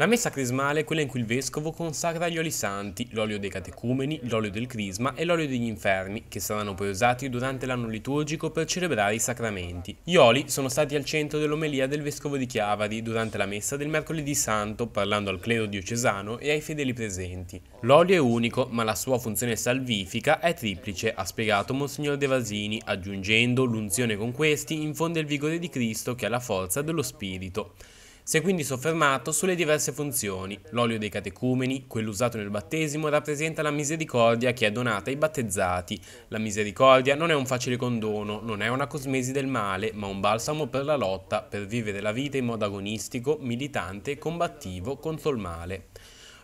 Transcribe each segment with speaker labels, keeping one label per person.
Speaker 1: La messa crismale è quella in cui il vescovo consacra gli oli santi, l'olio dei catecumeni, l'olio del crisma e l'olio degli infermi, che saranno poi usati durante l'anno liturgico per celebrare i sacramenti. Gli oli sono stati al centro dell'omelia del vescovo di Chiavari durante la messa del mercoledì santo, parlando al clero diocesano e ai fedeli presenti. L'olio è unico, ma la sua funzione salvifica è triplice, ha spiegato Monsignor De Vasini, aggiungendo l'unzione con questi infonde il vigore di Cristo che ha la forza dello Spirito. Si è quindi soffermato sulle diverse funzioni. L'olio dei catecumeni, quello usato nel battesimo, rappresenta la misericordia che è donata ai battezzati. La misericordia non è un facile condono, non è una cosmesi del male, ma un balsamo per la lotta, per vivere la vita in modo agonistico, militante combattivo contro il male.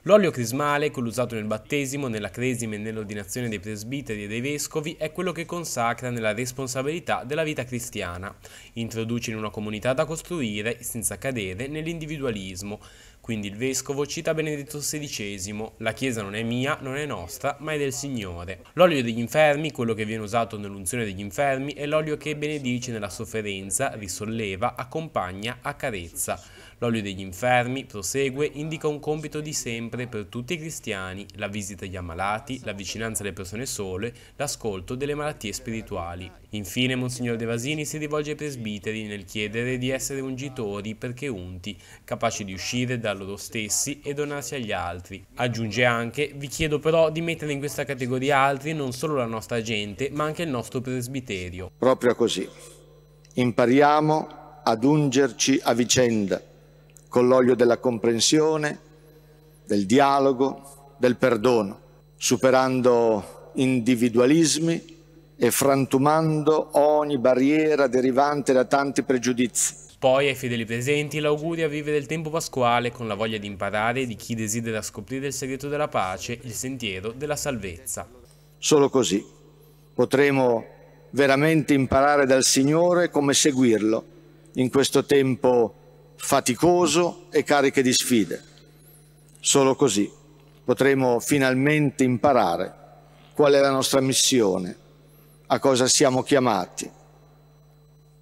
Speaker 1: L'olio crismale, quello usato nel battesimo, nella cresima e nell'ordinazione dei presbiteri e dei vescovi, è quello che consacra nella responsabilità della vita cristiana. Introduce in una comunità da costruire senza cadere nell'individualismo. Quindi il vescovo cita Benedetto XVI, la Chiesa non è mia, non è nostra, ma è del Signore. L'olio degli infermi, quello che viene usato nell'unzione degli infermi, è l'olio che benedice nella sofferenza, risolleva, accompagna, accarezza. L'olio degli infermi, prosegue, indica un compito di sempre per tutti i cristiani, la visita agli ammalati, la vicinanza alle persone sole, l'ascolto delle malattie spirituali. Infine Monsignor De Vasini si rivolge ai presbiteri nel chiedere di essere ungitori perché unti, capaci di uscire da loro stessi e donarsi agli altri. Aggiunge anche, vi chiedo però di mettere in questa categoria altri non solo la nostra gente, ma anche il nostro presbiterio.
Speaker 2: Proprio così. Impariamo ad ungerci a vicenda con l'olio della comprensione, del dialogo, del perdono, superando individualismi e frantumando ogni barriera derivante da tanti pregiudizi.
Speaker 1: Poi ai fedeli presenti l'augurio a vivere il tempo pasquale con la voglia di imparare di chi desidera scoprire il segreto della pace, il sentiero della salvezza.
Speaker 2: Solo così potremo veramente imparare dal Signore come seguirlo in questo tempo faticoso e cariche di sfide. Solo così potremo finalmente imparare qual è la nostra missione, a cosa siamo chiamati,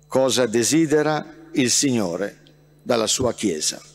Speaker 2: cosa desidera il Signore dalla sua Chiesa.